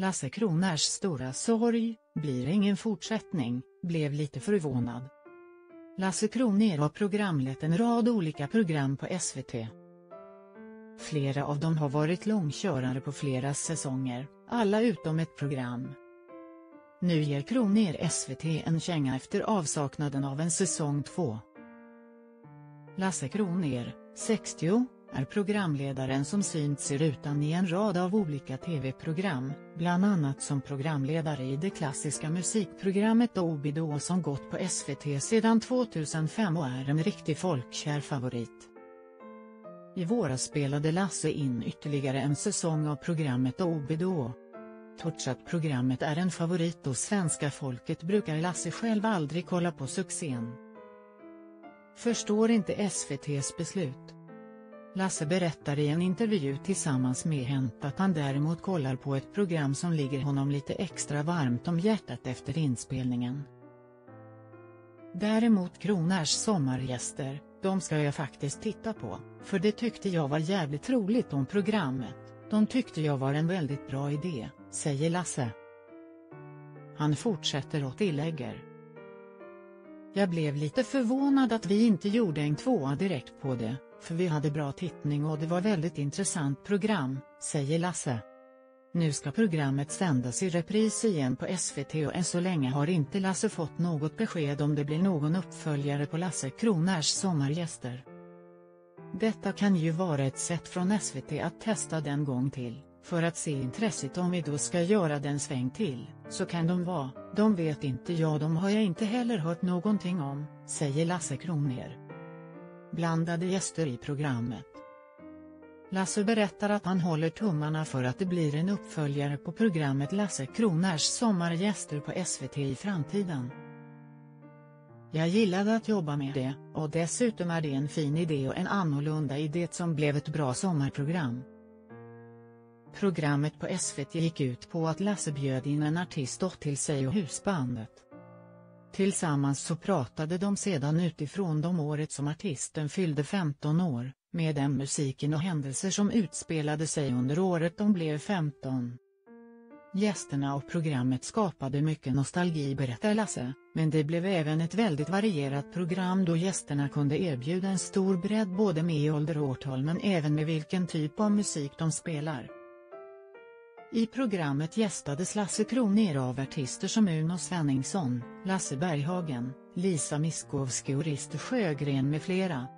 Lasse Kronärs stora sorg, blir ingen fortsättning, blev lite förvånad. Lasse Kronér har programlett en rad olika program på SVT. Flera av dem har varit långkörare på flera säsonger, alla utom ett program. Nu ger Kronér SVT en känga efter avsaknaden av en säsong 2. Lasse Kronér, 60, är programledaren som synts i rutan i en rad av olika tv-program, bland annat som programledare i det klassiska musikprogrammet Obido som gått på SVT sedan 2005 och är en riktig folkkär favorit. I våras spelade Lasse in ytterligare en säsong av programmet Obido. Trots att programmet är en favorit hos svenska folket brukar Lasse själv aldrig kolla på succén. Förstår inte SVTs beslut. Lasse berättar i en intervju tillsammans med Hänt att han däremot kollar på ett program som ligger honom lite extra varmt om hjärtat efter inspelningen. Däremot Kronärs sommargäster, de ska jag faktiskt titta på, för det tyckte jag var jävligt roligt om programmet, de tyckte jag var en väldigt bra idé, säger Lasse. Han fortsätter och tillägger. Jag blev lite förvånad att vi inte gjorde en tvåa direkt på det, för vi hade bra tittning och det var väldigt intressant program, säger Lasse. Nu ska programmet sändas i repris igen på SVT och än så länge har inte Lasse fått något besked om det blir någon uppföljare på Lasse Kronärs sommargäster. Detta kan ju vara ett sätt från SVT att testa den gång till, för att se intresset om vi då ska göra den sväng till, så kan de vara, de vet inte jag de har jag inte heller hört någonting om, säger Lasse Kroner. Blandade gäster i programmet. Lasse berättar att han håller tummarna för att det blir en uppföljare på programmet Lasse Kronärs sommargäster på SVT i framtiden. Jag gillade att jobba med det, och dessutom är det en fin idé och en annorlunda idé som blev ett bra sommarprogram. Programmet på SVT gick ut på att Lasse bjöd in en artist och till sig och husbandet. Tillsammans så pratade de sedan utifrån de året som artisten fyllde 15 år, med den musiken och händelser som utspelade sig under året de blev 15. Gästerna och programmet skapade mycket nostalgi berättar Lasse, men det blev även ett väldigt varierat program då gästerna kunde erbjuda en stor bredd både med ålder och årtal men även med vilken typ av musik de spelar. I programmet gästades Lasse Kronér av artister som Uno Svenningsson, Lasse Berghagen, Lisa Miskovsky och Rister Sjögren med flera.